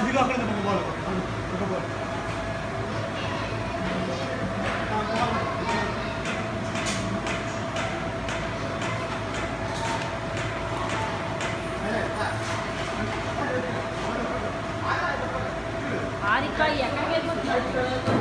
ఇదిగో అక్కడ ఉంది బాల్ ఒక బాల్ హారిక ఎక్కడికి వెళ్ళిపోతున్నారు